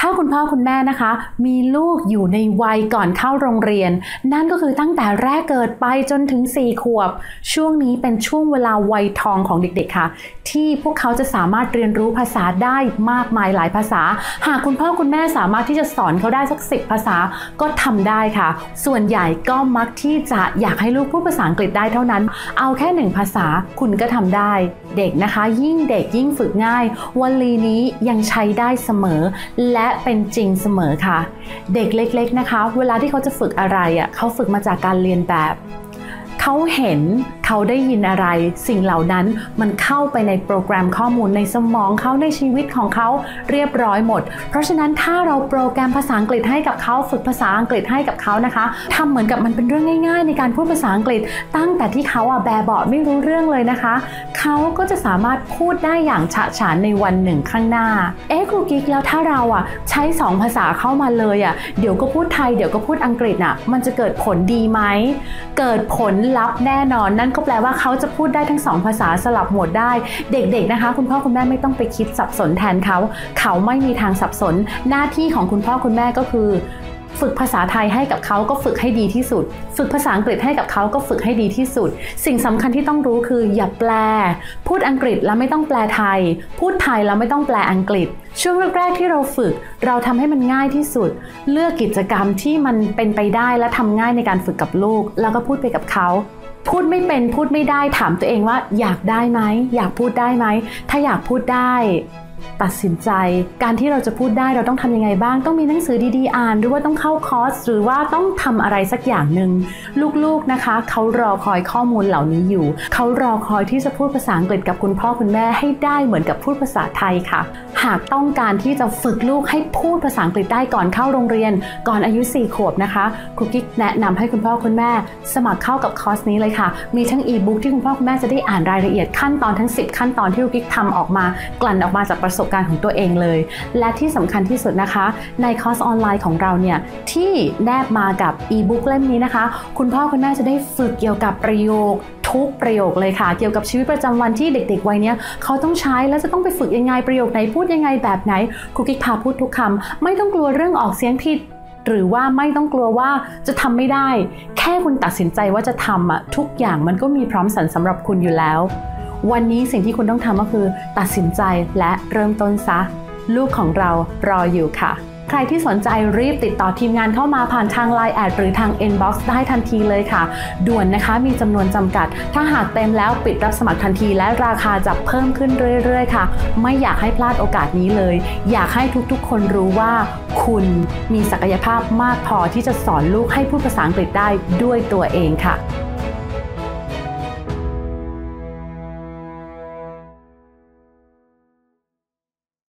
ถ้าคุณพ่อคุณแม่นะคะ มีลูกอยู่ในวัยก่อนเข้าโรงเรียน นั่นก็คือตั้งแต่แรกเกิดไปจนถึง 4 ขวบ ช่วงนี้เป็นช่วงเวลาวัยทองของเด็กๆค่ะ ที่พวกเขาจะสามารถเรียนรู้ภาษาได้มากมายหลายภาษา หากคุณพ่อคุณแม่สามารถที่จะสอนเขาได้สักสิภาษาก็ทำได้ค่ะ ส่วนใหญ่ก็มักที่จะอยากให้ลูกพูดภาษาอังกฤษได้เท่านั้น เอาแค่หนึ่งภาษาคุณก็ทำได้ เด็กนะคะ ยิ่งเด็กยิ่งฝึกง่าย วลีนี้ยังใช้ได้เสมอและและเป็นจริงเสมอค่ะ เด็กเล็กๆนะคะ เวลาที่เขาจะฝึกอะไรอะเขาฝึกมาจากการเรียนแบบ เขาเห็น เขาได้ยินอะไร สิ่งเหล่านั้นมันเข้าไปในโปรแกรมข้อมูลในสมองเขาในชีวิตของเขาเรียบร้อยหมด เพราะฉะนั้นถ้าเราโปรแกรมภาษาอังกฤษให้กับเขาฝึกภาษาอังกฤษให้กับเขานะคะทำเหมือนกับมันเป็นเรื่องง่าย ๆ ในการพูดภาษาอังกฤษ ตั้งแต่ที่เขาอะแบบเบาะไม่รู้เรื่องเลยนะคะ เขาก็จะสามารถพูดได้อย่างฉะฉานในวันหนึ่งข้างหน้า เอ๊ะครูกิ๊กแล้วถ้าเราอะใช้ 2 ภาษาเข้ามาเลยอะเดี๋ยวก็พูดไทยเดี๋ยวก็พูดอังกฤษอะมันจะเกิดผลดีไหม เกิดผลลัพธ์แน่นอนนั่นก็แปลว่าเขาจะพูดได้ทั้งสองภาษาสลับหมดได้ เด็กๆนะคะ คุณพ่อคุณแม่ไม่ต้องไปคิดสับสนแทนเขา เขาไม่มีทางสับสน หน้าที่ของคุณพ่อคุณแม่ก็คือฝึกภาษาไทยให้กับเขาก็ฝึกให้ดีที่สุด ฝึกภาษาอังกฤษให้กับเขาก็ฝึกให้ดีที่สุด สิ่งสำคัญที่ต้องรู้คืออย่าแปล พูดอังกฤษแล้วไม่ต้องแปลไทย พูดไทยแล้วไม่ต้องแปลอังกฤษ ช่วงแรกๆที่เราฝึก เราทำให้มันง่ายที่สุด เลือกกิจกรรมที่มันเป็นไปได้และทำง่ายในการฝึกกับลูก แล้วก็พูดไปกับเขา พูดไม่เป็นพูดไม่ได้ถามตัวเองว่าอยากได้ไหมอยากพูดได้ไหมถ้าอยากพูดได้ ตัดสินใจ การที่เราจะพูดได้เราต้องทำยังไงบ้าง ต้องมีหนังสือดีๆ อ่าน หรือว่าต้องเข้าคอร์ส หรือว่าต้องทำอะไรสักอย่างหนึ่งลูกๆนะคะ เขารอคอยข้อมูลเหล่านี้อยู่ เขารอคอยที่จะพูดภาษาอังกฤษกับคุณพ่อคุณแม่ให้ได้เหมือนกับพูดภาษาไทยค่ะ หากต้องการที่จะฝึกลูกให้พูดภาษาอังกฤษได้ก่อนเข้าโรงเรียน ก่อนอายุ 4 ขวบนะคะครูกิ๊กแนะนำให้คุณพ่อคุณแม่ สมัครเข้ากับคอร์สนี้เลยค่ะ มีทั้งอีบุ๊กที่คุณพ่อคุณแม่จะได้อ่านรายละเอียดขั้นตอนทั้ง 10 ขั้นตอนที่ครูกิ๊กทำออกมากลั่นออกมาจากประสบการณ์ของตัวเองเลย และที่สำคัญที่สุดนะคะ ในคอร์สออนไลน์ของเราเนี่ยที่แนบมากับอีบุ๊กเล่มนี้นะคะ คุณพ่อคุณแม่จะได้ฝึกเกี่ยวกับประโยคทุกประโยคเลยค่ะ เกี่ยวกับชีวิตประจำวันที่เด็กๆวัยนี้เขาต้องใช้แล้วจะต้องไปฝึกยังไงประโยคไหนพูดยังไงแบบไหนครูกิ๊กพาพูดทุกคำไม่ต้องกลัวเรื่องออกเสียงผิด หรือว่าไม่ต้องกลัวว่าจะทำไม่ได้ แค่คุณตัดสินใจว่าจะทำอะทุกอย่างมันก็มีพร้อมสรรพสำหรับคุณอยู่แล้ว วันนี้สิ่งที่คุณต้องทำก็คือ ตัดสินใจและเริ่มต้นซะ ลูกของเรารออยู่ค่ะ ใครที่สนใจรีบติดต่อทีมงานเข้ามาผ่านทาง Line แอดหรือทาง Inbox ได้ทันทีเลยค่ะ ด่วนนะคะมีจำนวนจำกัด ถ้าหากเต็มแล้วปิดรับสมัครทันทีและราคาจะเพิ่มขึ้นเรื่อยๆ ค่ะ ไม่อยากให้พลาดโอกาสนี้เลย อยากให้ทุกๆ คนรู้ว่า คุณมีศักยภาพมากพอที่จะสอนลูกให้พูดภาษาอังกฤษได้ด้วยตัวเองค่ะ